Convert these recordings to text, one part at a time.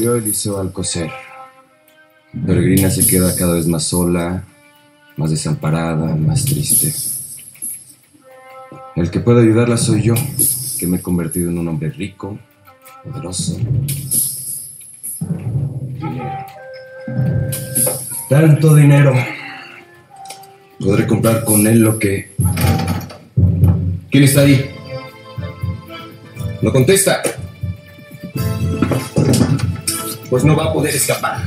murió Eliseo Alcocer. Peregrina se queda cada vez más sola, más desamparada, más triste. El que puede ayudarla soy yo, que me he convertido en un hombre rico, poderoso. Dinero. Tanto dinero. Podré comprar con él lo que... ¿Quién está ahí? No contesta. Pues no va a poder escapar.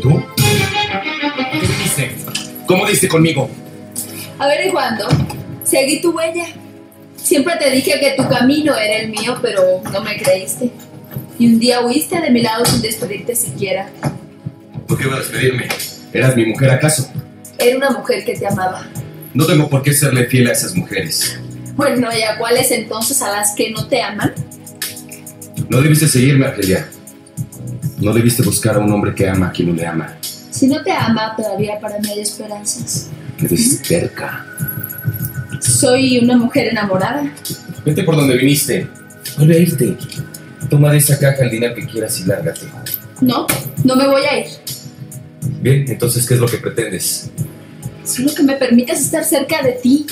¿Tú? ¿Qué dice? ¿Cómo diste conmigo? Averiguando, seguí tu huella. Siempre te dije que tu camino era el mío, pero no me creíste. Y un día huiste de mi lado sin despedirte siquiera. ¿Por qué iba a despedirme? ¿Eras mi mujer acaso? Era una mujer que te amaba. No tengo por qué serle fiel a esas mujeres. Bueno, ¿y a cuáles entonces a las que no te aman? No debiste seguirme, Argelia. No debiste buscar a un hombre que ama a quien no le ama. Si no te ama, todavía para mí hay esperanzas. Eres terca. Soy una mujer enamorada. Vete por donde viniste. Vuelve a irte. Toma de esa caja el dinero que quieras y lárgate. No, no me voy a ir. Bien, entonces, ¿qué es lo que pretendes? Solo que me permitas estar cerca de ti.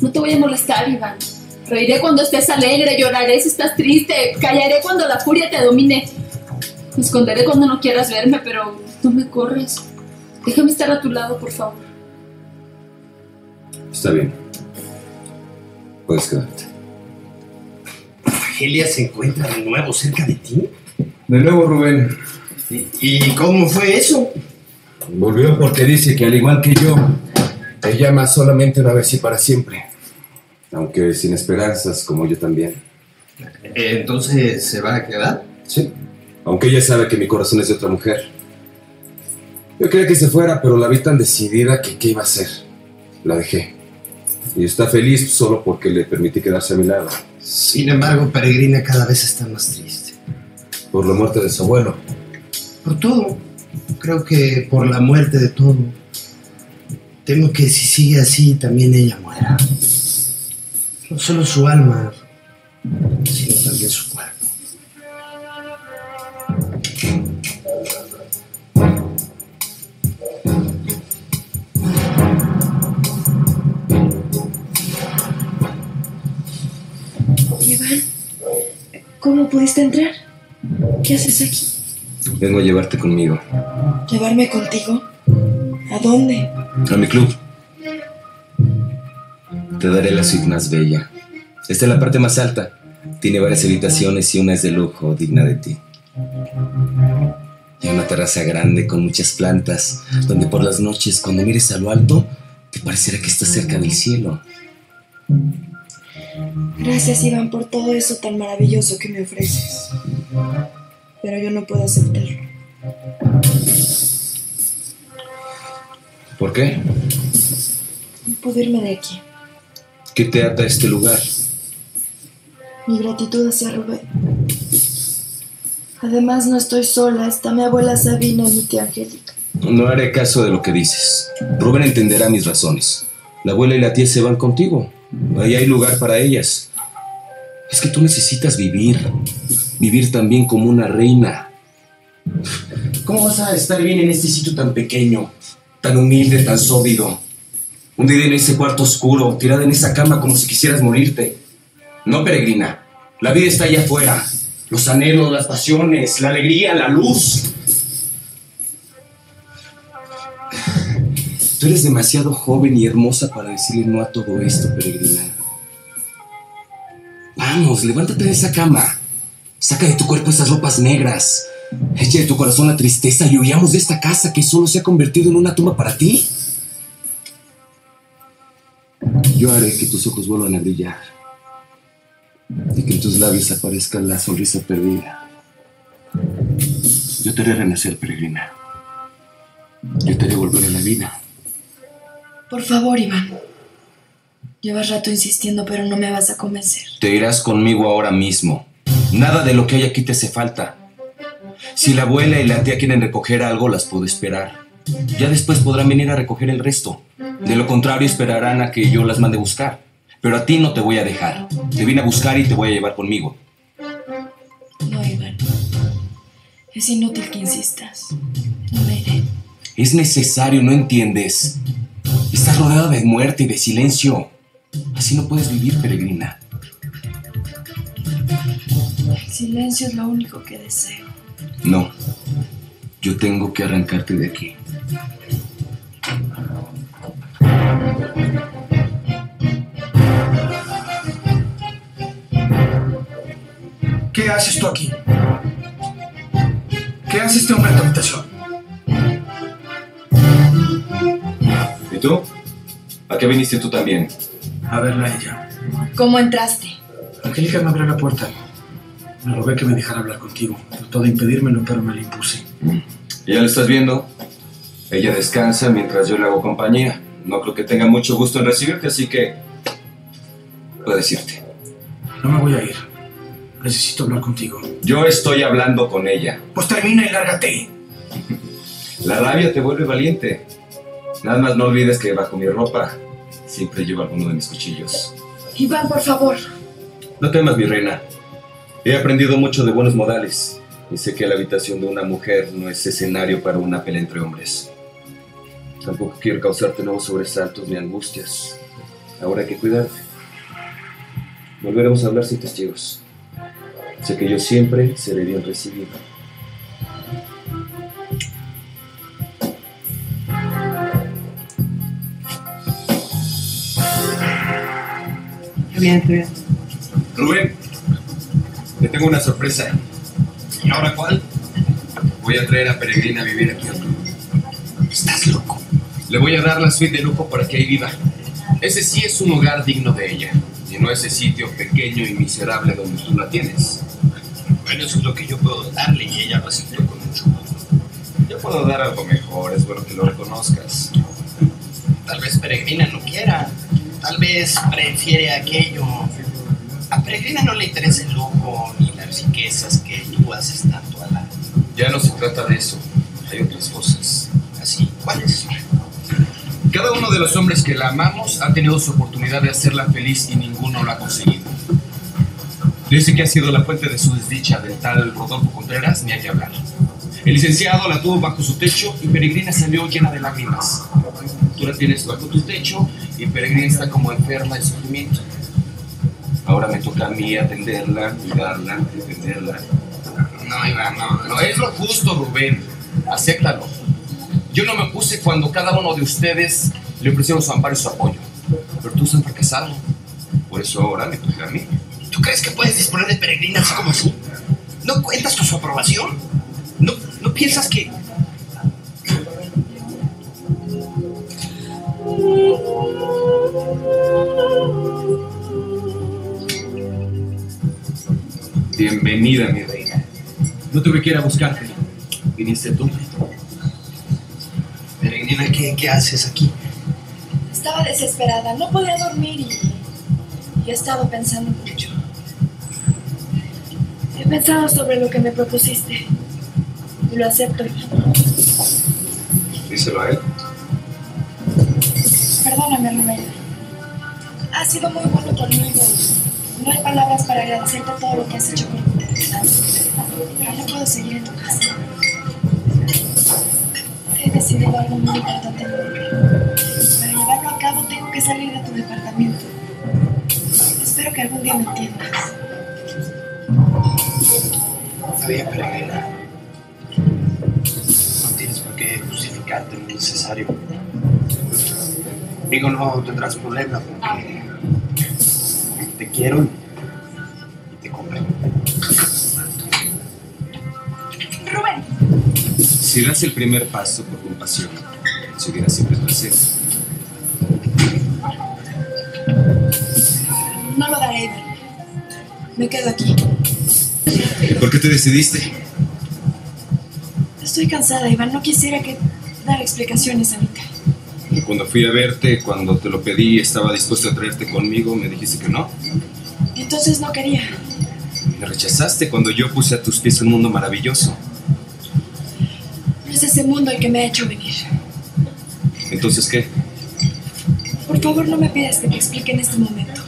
No te voy a molestar, Iván. Reiré cuando estés alegre, lloraré si estás triste, callaré cuando la furia te domine. Me esconderé cuando no quieras verme, pero no me corres. Déjame estar a tu lado, por favor. Está bien. Puedes quedarte. ¿Argelia se encuentra de nuevo cerca de ti? De nuevo, Rubén. ¿Y, y cómo fue eso? Volvió porque dice que al igual que yo, te llama solamente una vez y para siempre. Aunque sin esperanzas, como yo también. Entonces, ¿se va a quedar? Sí. Aunque ella sabe que mi corazón es de otra mujer. Yo quería que se fuera, pero la vi tan decidida que qué iba a hacer. La dejé. Y está feliz solo porque le permití quedarse a mi lado. Sin embargo, Peregrina cada vez está más triste. Por la muerte de su abuelo. Por todo. Creo que por la muerte de todo. Temo que si sigue así, también ella muera. No solo su alma, sino también su cuerpo. Iván, ¿cómo pudiste entrar? ¿Qué haces aquí? Vengo a llevarte conmigo. ¿Llevarme contigo? ¿A dónde? A mi club. Te daré la suite más bella. Esta es la parte más alta. Tiene varias habitaciones y una es de lujo, digna de ti. Y una terraza grande con muchas plantas, donde por las noches, cuando mires a lo alto, te parecerá que estás cerca del cielo. Gracias, Iván, por todo eso tan maravilloso que me ofreces. Pero yo no puedo aceptarlo. ¿Por qué? No puedo irme de aquí. ¿Qué te ata a este lugar? Mi gratitud hacia Rubén. Además, no estoy sola. Está mi abuela Sabina y mi tía Angélica. No haré caso de lo que dices. Rubén entenderá mis razones. La abuela y la tía se van contigo. Ahí hay lugar para ellas. Es que tú necesitas vivir. Vivir también como una reina. ¿Cómo vas a estar bien en este sitio tan pequeño, tan humilde, tan sólido? Hundida en ese cuarto oscuro, tirada en esa cama como si quisieras morirte. No, peregrina. La vida está allá afuera. Los anhelos, las pasiones, la alegría, la luz. Tú eres demasiado joven y hermosa para decirle no a todo esto, peregrina. Vamos, levántate de esa cama. Saca de tu cuerpo esas ropas negras. Echa de tu corazón la tristeza y huyamos de esta casa que solo se ha convertido en una tumba para ti. Yo haré que tus ojos vuelvan a brillar y que en tus labios aparezca la sonrisa perdida. Yo te haré renacer, peregrina. Yo te haré volver a la vida. Por favor, Iván. Llevas rato insistiendo, pero no me vas a convencer. Te irás conmigo ahora mismo. Nada de lo que hay aquí te hace falta. Si la abuela y la tía quieren recoger algo, las puedo esperar. Ya después podrán venir a recoger el resto. De lo contrario, esperarán a que yo las mande a buscar. Pero a ti no te voy a dejar. Te vine a buscar y te voy a llevar conmigo. No, Iván. Es inútil que insistas. No me iré. Es necesario, ¿no entiendes? Estás rodeada de muerte y de silencio. Así no puedes vivir, peregrina. El silencio es lo único que deseo. No. Yo tengo que arrancarte de aquí. ¿Qué haces tú aquí? ¿Qué hace este hombre en tu habitación? Tú? ¿A qué viniste tú también? A verla a ella. ¿Cómo entraste? Angélica me abrió la puerta. Me rogué que me dejara hablar contigo. Trató de impedírmelo, pero me lo impuse. Ya lo estás viendo. Ella descansa mientras yo le hago compañía. No creo que tenga mucho gusto en recibirte, así que puedes irte. No me voy a ir. Necesito hablar contigo. Yo estoy hablando con ella. Pues termina y lárgate. La rabia te vuelve valiente. Nada más no olvides que bajo mi ropa siempre llevo alguno de mis cuchillos. Iván, por favor. No temas, mi reina. He aprendido mucho de buenos modales y sé que la habitación de una mujer no es escenario para una pelea entre hombres. Tampoco quiero causarte nuevos sobresaltos ni angustias. Ahora hay que cuidarte. Volveremos a hablar sin testigos. Sé que yo siempre seré bien recibido. Bien, bien. Rubén, te tengo una sorpresa. ¿Y ahora cuál? Voy a traer a Peregrina a vivir aquí. Estás loco. Le voy a dar la suite de lujo para que ahí viva. Ese sí es un hogar digno de ella, y no ese sitio pequeño y miserable donde tú la tienes. Bueno, eso es lo que yo puedo darle y ella lo aceptó con mucho gusto. Yo puedo dar algo mejor, es bueno que lo reconozcas. Tal vez Peregrina no quiera. Tal vez prefiere aquello. A Peregrina no le interesa el lujo ni las riquezas que tú haces tanto a la... Ya no se trata de eso, hay otras cosas. Así, ¿cuáles? Cada uno de los hombres que la amamos ha tenido su oportunidad de hacerla feliz y ninguno lo ha conseguido. Dice que ha sido la fuente de su desdicha del tal Rodolfo Contreras, ni hay que hablar. El licenciado la tuvo bajo su techo y Peregrina salió llena de lágrimas. La tienes bajo tu techo y Peregrina está como enferma de sufrimiento. Ahora me toca a mí atenderla, cuidarla, defenderla. No, Iván, no. No es lo justo, Rubén. Acéptalo. Yo no me puse cuando cada uno de ustedes le ofrecieron su amparo y su apoyo. Pero tú han fracasado. Por eso ahora me toca a mí. ¿Tú crees que puedes disponer de Peregrina así como así? ¿No cuentas con su aprobación? ¿No, no piensas que...? Bienvenida, mi reina. No tuve que ir a buscarte. Viniste tú. Peregrina, ¿qué, qué haces aquí? Estaba desesperada, no podía dormir y, y he estado pensando mucho. He pensado sobre lo que me propusiste y lo acepto. Díselo a él. Perdóname, Rubén. Has sido muy bueno conmigo. No hay palabras para agradecerte todo lo que has hecho por mí. No puedo seguir en tu casa. He decidido algo muy importante. Para llevarlo a cabo tengo que salir de tu departamento. Espero que algún día me entiendas. Está bien, Peregrina. No tienes por qué justificarte, es necesario. Digo, no tendrás problema porque quiero y te comprendo. Rubén, Si das el primer paso por compasión, seguirá siempre placer. no lo daré, Iván. Me quedo aquí. ¿Por qué te decidiste? Estoy cansada, Iván. No quisiera que dar explicaciones ahorita. Cuando fui a verte, cuando te lo pedí, estaba dispuesto a traerte conmigo, me dijiste que no. Entonces no quería. Me rechazaste cuando yo puse a tus pies un mundo maravilloso. No es ese mundo el que me ha hecho venir. Entonces, ¿qué? Por favor, no me pidas que te explique en este momento.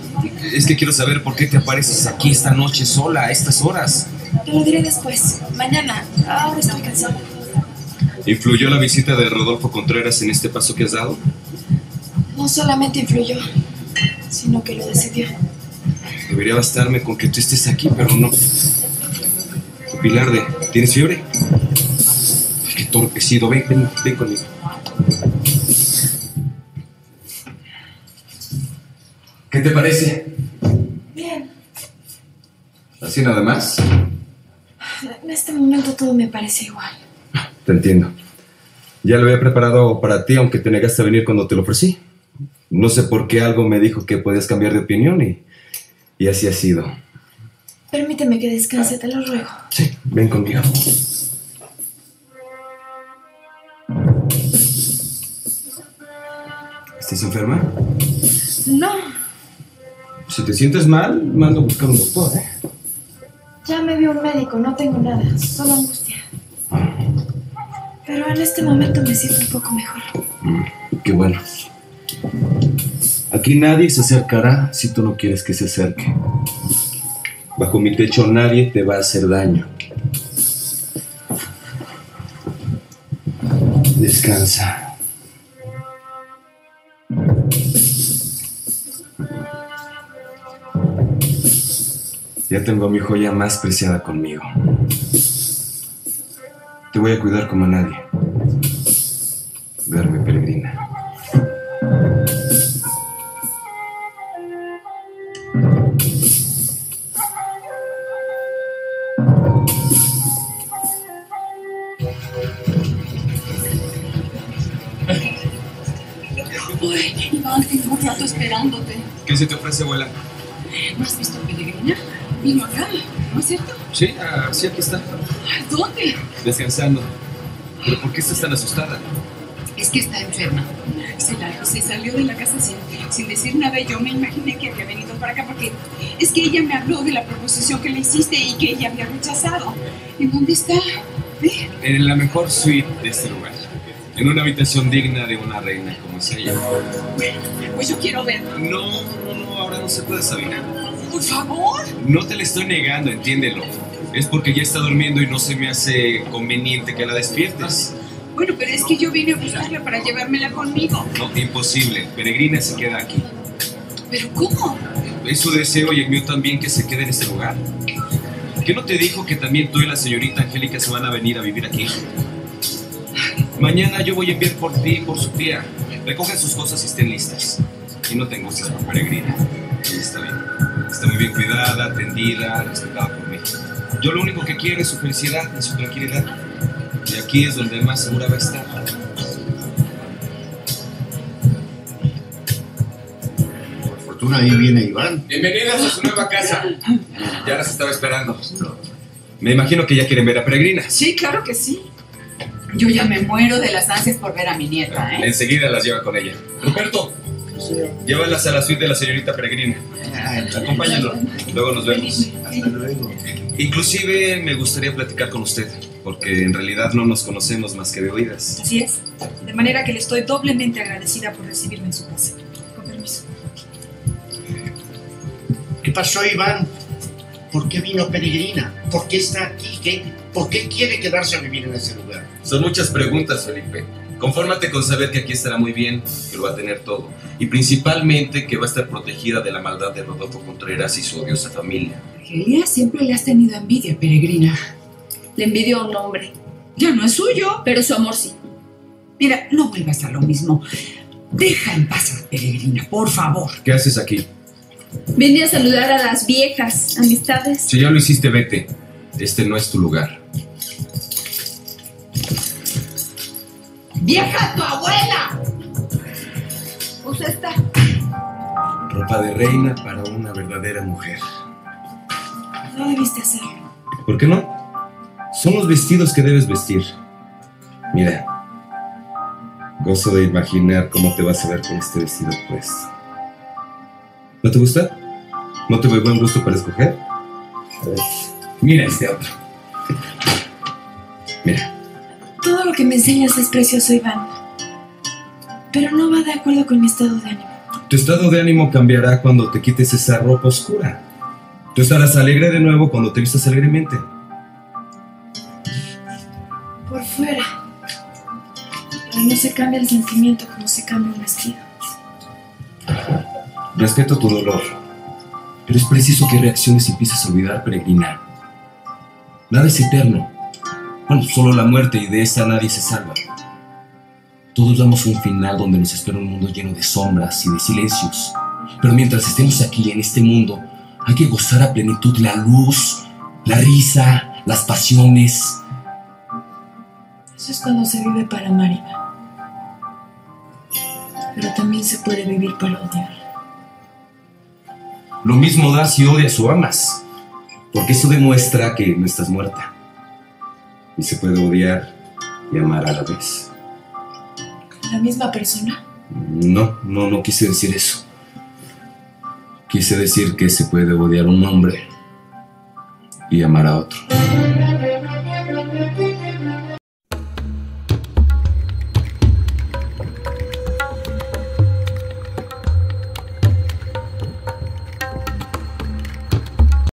Es que quiero saber por qué te apareces aquí esta noche sola, a estas horas. Te lo diré después. Mañana. Ahora estoy cansada. ¿Influyó la visita de Rodolfo Contreras en este paso que has dado? No solamente influyó, sino que lo decidió. Debería bastarme con que tú estés aquí, pero no. Pilarde, ¿tienes fiebre? Ay, Qué torpe he sido. Ven, ven, ven conmigo. ¿Qué te parece? Bien. ¿Así nada más? En este momento todo me parece igual. Te entiendo. Ya lo había preparado para ti, aunque te negaste a venir cuando te lo ofrecí. No sé por qué algo me dijo que podías cambiar de opinión y, y así ha sido. Permíteme que descanse, te lo ruego. Sí, ven conmigo. ¿Estás enferma? No, Si te sientes mal, mando a buscar un doctor, ¿eh? ya me vio un médico, no tengo nada, solo angustia. Pero en este momento me siento un poco mejor. Qué bueno. Aquí nadie se acercará si tú no quieres que se acerque. Bajo mi techo nadie te va a hacer daño. Descansa. Ya tengo mi joya más preciada conmigo. Te voy a cuidar como a nadie. Duerme, peregrina. Uy, Iván, tengo un rato esperándote. ¿Qué se te ofrece, abuela? ¿No has visto a Peregrina? Vino acá, ¿no es cierto? Sí, sí, aquí está. ¿Dónde? Descansando. ¿Pero por qué estás tan asustada? Es que está enferma. Se, la- se salió de la casa sin, sin decir nada y yo me imaginé que había venido para acá porque es que ella me habló de la proposición que le hiciste y que ella había rechazado. ¿En dónde está? Ve. En la mejor suite de este lugar. En una habitación digna de una reina como es ella. Pues yo quiero verla. No, no, no, ahora no se puede saber. Por favor. No te la estoy negando, entiéndelo. Es porque ya está durmiendo y no se me hace conveniente que la despiertes. Bueno, pero es que yo vine a buscarla para llevármela conmigo. No, imposible. Peregrina se queda aquí. ¿Pero cómo? Es su deseo y el mío también que se quede en este lugar. ¿Qué no te dijo que también tú y la señorita Angélica se van a venir a vivir aquí? Mañana yo voy a enviar por ti y por su tía. Recogen sus cosas y estén listas. Y no te angusties por Peregrina. Está bien. Está muy bien cuidada, atendida, respetada por mí. Yo lo único que quiero es su felicidad y su tranquilidad. Y aquí es donde más segura va a estar. Por fortuna ahí viene Iván. Bienvenidas a su nueva casa. Ya las estaba esperando. Me imagino que ya quieren ver a Peregrina. Sí, claro que sí. Yo ya me muero de las ansias por ver a mi nieta, ¿eh? Enseguida las lleva con ella. Roberto, llévalas a la suite de la señorita Peregrina. Acompáñalo. Luego nos vemos. Hasta luego. Inclusive me gustaría platicar con usted, porque en realidad no nos conocemos más que de oídas. Así es. De manera que le estoy doblemente agradecida por recibirme en su casa. Con permiso. ¿Qué pasó, Iván? ¿Por qué vino Peregrina? ¿Por qué está aquí? ¿Qué? ¿Por qué quiere quedarse a vivir en ese lugar? Son muchas preguntas, Felipe. Confórmate con saber que aquí estará muy bien, que lo va a tener todo. Y principalmente que va a estar protegida de la maldad de Rodolfo Contreras y su odiosa familia. Argelia, siempre le has tenido envidia, peregrina. Le envidio a un hombre, Ya no es suyo. pero su amor sí. Mira, no vuelvas a lo mismo. Deja en paz a Peregrina, por favor. ¿Qué haces aquí? Vine a saludar a las viejas amistades. Si ya lo hiciste, vete. Este no es tu lugar. ¡Vieja tu abuela! Pues esta. Ropa de reina para una verdadera mujer. No debiste hacerlo. ¿Por qué no? Son los vestidos que debes vestir. Mira, gozo de imaginar cómo te vas a ver con este vestido puesto. ¿No te gusta? ¿No te veo buen gusto para escoger? A ver, mira este otro. Mira, lo que me enseñas es precioso, Iván, pero no va de acuerdo con mi estado de ánimo. Tu estado de ánimo cambiará cuando te quites esa ropa oscura. Tú estarás alegre de nuevo cuando te vistas alegremente. Por fuera. Pero no se cambia el sentimiento como se cambia un vestido. Respeto tu dolor, pero es preciso que reacciones y empieces a olvidar peregrinar. Nada es eterno. Bueno, solo la muerte y de esa nadie se salva. Todos damos un final donde nos espera un mundo lleno de sombras y de silencios. Pero mientras estemos aquí en este mundo, hay que gozar a plenitud la luz, la risa, las pasiones. Eso es cuando se vive para amar, Iván. Pero también se puede vivir para odiar. Lo mismo da si odias o amas, porque eso demuestra que no estás muerta. Y se puede odiar y amar a la vez. ¿La misma persona? No, no, no quise decir eso. Quise decir que se puede odiar a un hombre y amar a otro.